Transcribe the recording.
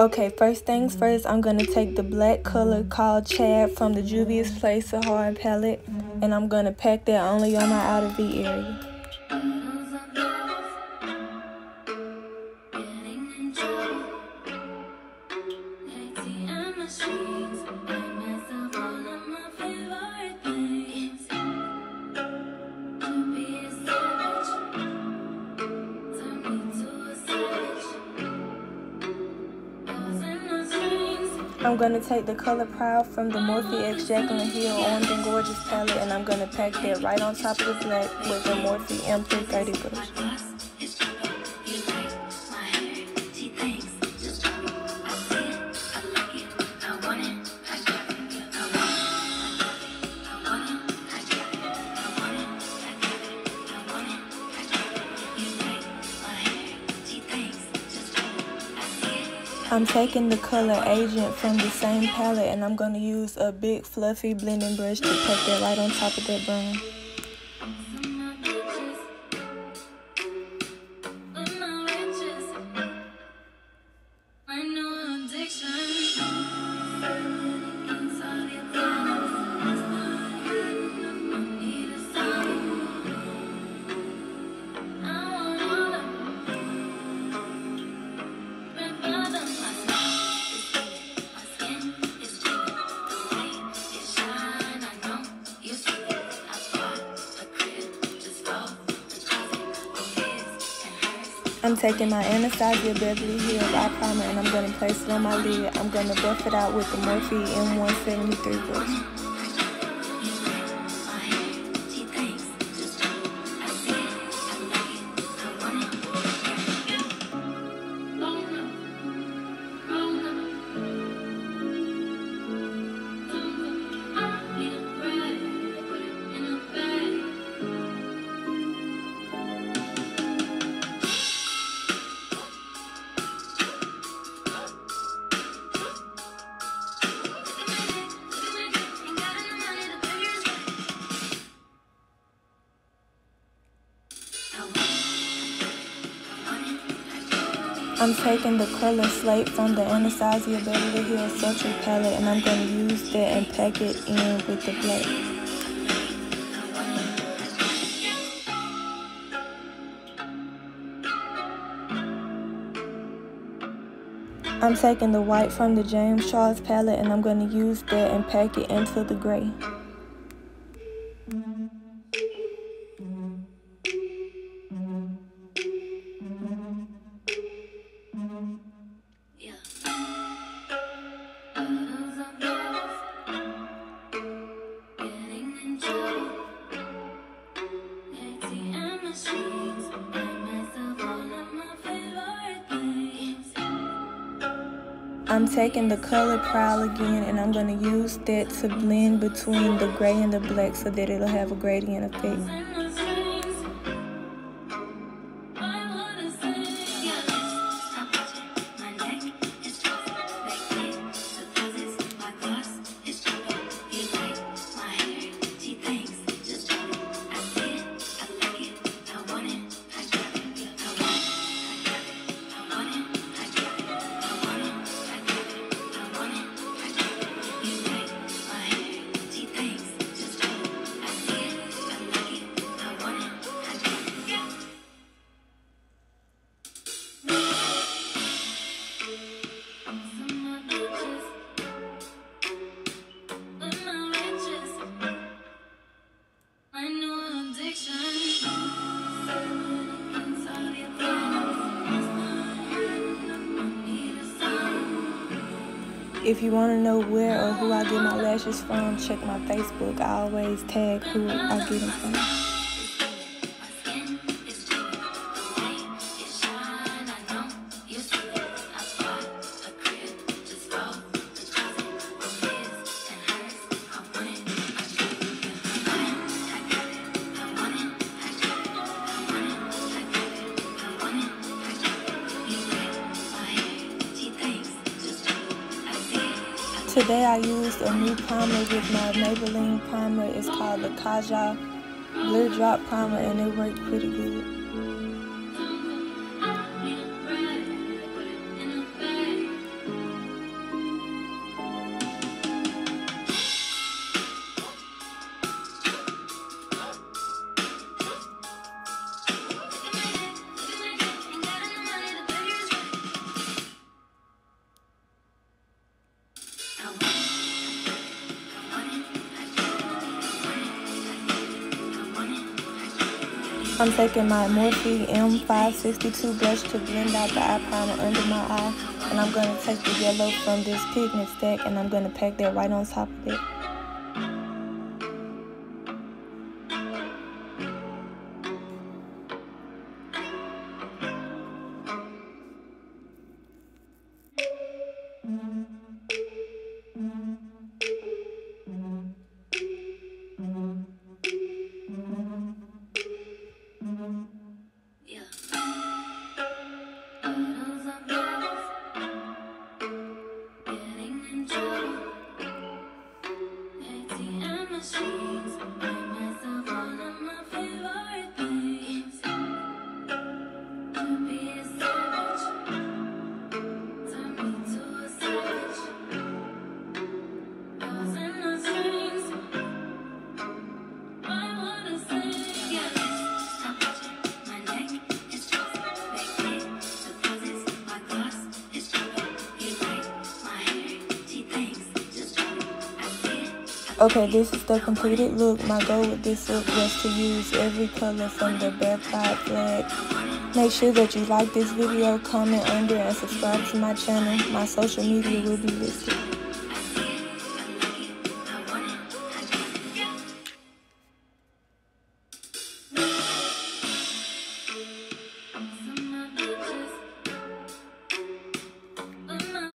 Okay, first things mm-hmm. first, I'm going to take the black color mm-hmm. called Chad from the Juvia's Place Sahara palette, and I'm going to pack that only on my outer V area. I'm going to take the color Proud from the Morphe X Jaclyn Hill Armed and Gorgeous palette and I'm going to pack that right on top of the black with the Morphe M330 brush. I'm taking the color Agent from the same palette and I'm going to use a big fluffy blending brush to put that right on top of that brown. I'm taking my Anastasia Beverly Hills eye primer and I'm going to place it on my lid. I'm going to buff it out with the Morphe M173 brush. I'm taking the color Slate from the Anastasia Beverly Hills Sultry palette and I'm going to use that and pack it in with the black. I'm taking the white from the James Charles palette and I'm going to use that and pack it into the gray. I'm taking the color Prowl again and I'm going to use that to blend between the gray and the black so that it'll have a gradient effect. If you want to know where or who I get my lashes from, check my Facebook. I always tag who I get them from. Today I used a new primer with my Maybelline primer. It's called the Kaja Blur Drop Primer and it worked pretty good. I'm taking my Morphe M562 brush to blend out the eye primer under my eye. And I'm going to take the yellow from this pigment stack and I'm going to pack that right on top of it. body and my sheets. Okay, this is the completed look. My goal with this look was to use every color from the Bear Pride flag. Make sure that you like this video, comment under, and subscribe to my channel. My social media will be listed.